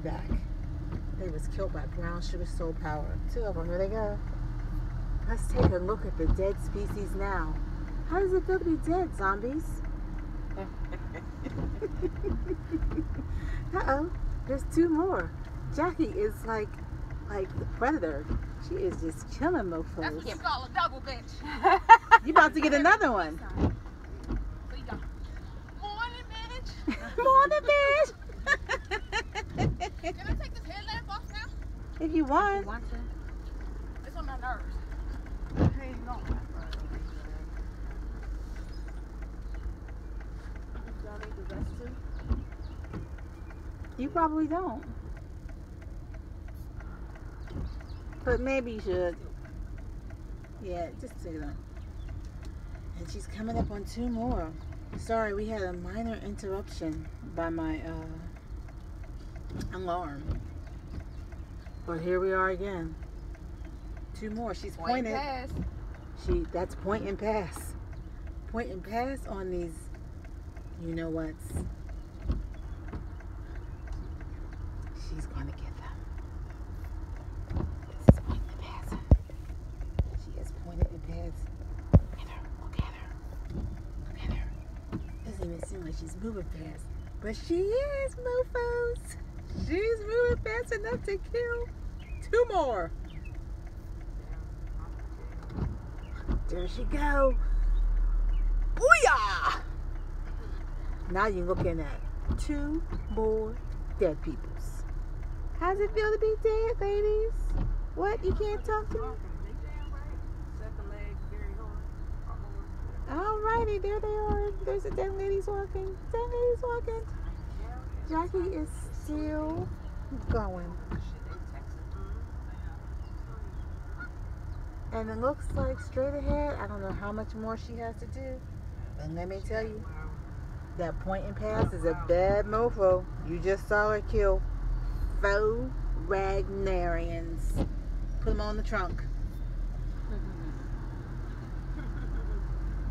be back. They was killed by brown sugar soul power. Two of them. Here they go. Let's take a look at the dead species now. How does it feel to be dead, zombies? Uh-oh. There's two more. Jackie is like like the predator. She is just killing That's what you call a double bitch. You about to get another one. So you go, morning, bitch. Morning, bitch. Can I take this headlamp off now? If you want. Want to? It's on my nerves. Hey, no. Y'all need the rest too? You probably don't. But maybe you should. Yeah, just take it on. And she's coming up on two more. Sorry, we had a minor interruption by my uh, alarm. But here we are again. Two more. She's Point pointed. pass. She that's point and pass. Point and pass on these you know what's. She's gonna get them. This is point and pass. She is pointed and pass. Look at her. Look at her. Look at her. Doesn't even seem like she's moving fast. But she is, mofos. She's moving fast enough to kill two more. There she go. Booyah! Now you're looking at two more dead peoples. How's it feel to be dead, ladies? What? You can't talk to me? Alrighty, there they are. There's the dead ladies walking. Dead ladies walking. Jackie is still going. And it looks like straight ahead, I don't know how much more she has to do. But let me tell you, that point and pass is a bad mofo. You just saw her kill faux Ragnarians. Put them on the trunk.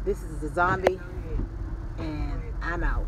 This is a zombie, and I'm out.